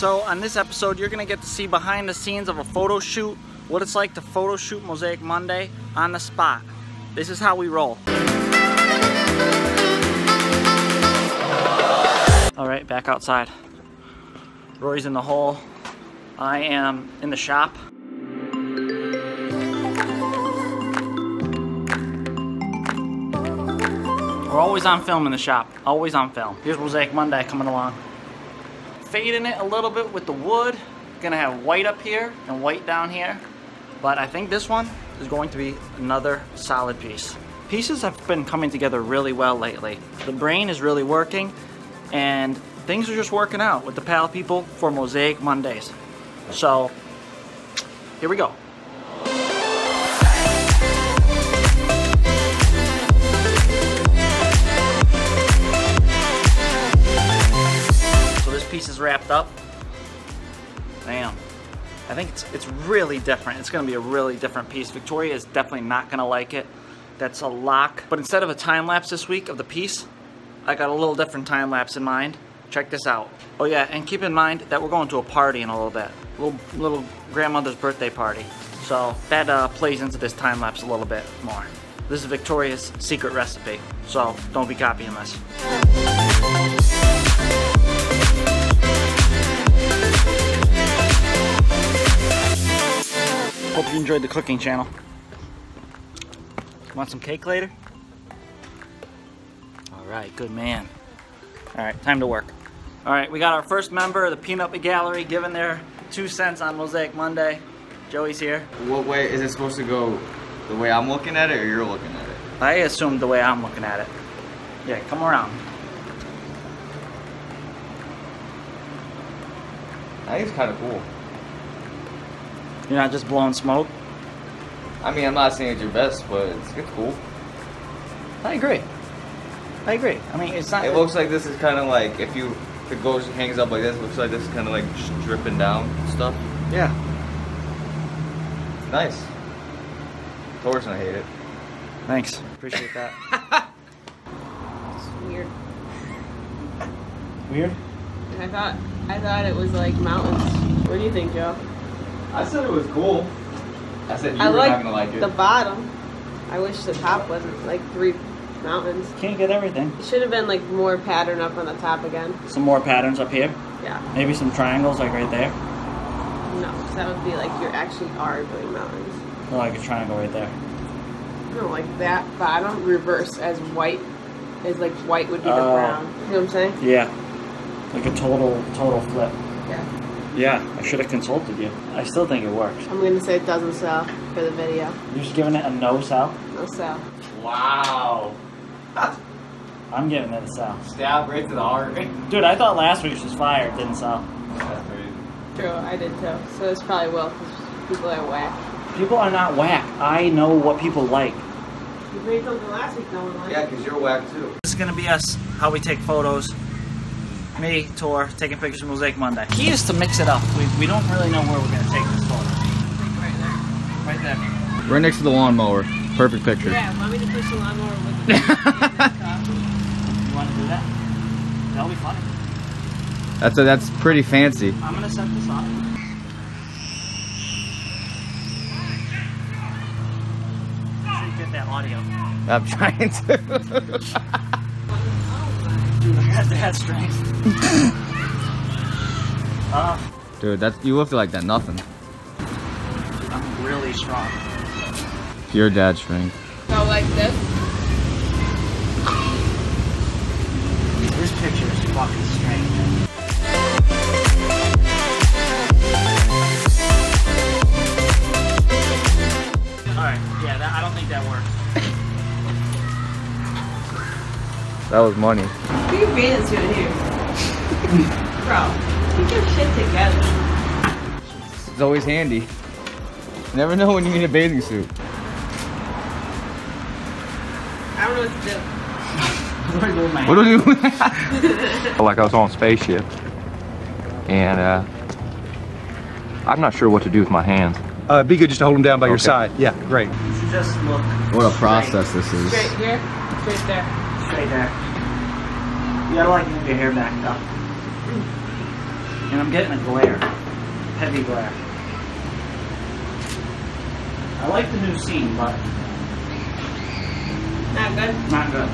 So on this episode, you're gonna get to see behind the scenes of a photo shoot, what it's like to photo shoot Mosaic Monday on the spot. This is how we roll. All right, back outside. Rory's in the hole. I am in the shop. We're always on film in the shop, always on film. Here's Mosaic Monday coming along. Fading it a little bit with the wood. Gonna have white up here and white down here. But I think this one is going to be another solid piece. Pieces have been coming together really well lately. The brain is really working and things are just working out with the pallet people for Mosaic Mondays. So, here we go. Wrapped up. Damn. I think it's it's really different. It's gonna be a really different piece. Victoria is definitely not gonna like it. That's a lock. But instead of a time lapse this week of the piece, I got a little different time lapse in mind. Check this out. Oh yeah, and keep in mind that we're going to a party in a little bit. Little little grandmother's birthday party. So that uh, plays into this time lapse a little bit more. This is Victoria's secret recipe. So don't be copying this. You enjoyed the cooking channel. Want some cake later? All right, good man. All right, time to work. All right, we got our first member of the Peanut Gallery giving their two cents on Mosaic Monday. Joey's here. What way is it supposed to go? The way I'm looking at it, or you're looking at it? I assume the way I'm looking at it. Yeah, come around. That is kind of cool. You're not just blowing smoke. I mean, I'm not saying it's your best, but it's, it's cool. I agree. I agree. I mean, it's not. It looks like this is kind of like if you if it goes hangs up like this, looks like this is kind of like dripping down stuff. Yeah. Nice. Tor's gonna hate it. Thanks. Appreciate that. It's weird. Weird. I thought I thought it was like mountains. What do you think, Joe? I said it was cool. I said you I were like, not gonna like it. the bottom. I wish the top wasn't like three mountains. Can't get everything. It should have been like more pattern up on the top again. Some more patterns up here. Yeah. Maybe some triangles like right there. No, 'cause that would be like you actually are doing mountains. Or like a triangle right there. No, like that bottom reverse as white as like white would be the Oh. brown. You know what I'm saying? Yeah. Like a total, total flip. Yeah. Yeah, I should have consulted you. I still think it works. I'm gonna say it doesn't sell for the video. You're just giving it a no sell? No sell. wow. I'm giving it a sell. Stab right to the heart. Dude, I thought last week's was fire. It didn't sell. That's crazy. True, I did too. So this probably will because people are whack. People are not whack. I know what people like. You made something last week, no one liked. Yeah, cause you're whack too. This is gonna be us, how we take photos. Me, Tor, taking pictures of Mosaic Monday. Key is to mix it up. We, we don't really know where we're gonna take this photo. Right there. Right there. Right next to the lawnmower. Perfect picture. Yeah, want me to push the lawnmower with the You wanna do that? That'll be funny. That's a, that's pretty fancy. I'm gonna set this up. Make sure you get that audio. I'm trying to. Dude, I got that strength. uh, Dude, that's you lifted like that. Nothing. I'm really strong. Pure dad strength. Go like this. This picture is fucking strange. Alright, yeah, that, I don't think that works. That was money. What are you here? Bro, get your shit together. It's always handy. Never know when you need a bathing suit. I don't know what to do. What do I do with my What do you? like I was on a spaceship. And uh, I'm not sure what to do with my hands. Uh, it'd be good just to hold them down by your side. Yeah, great. You should just look what a process this is. Straight here, straight there. straight there. You gotta like move your hair back up. And I'm getting a glare. Heavy glare. I like the new scene, but Not good. not good.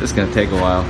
This is gonna take a while.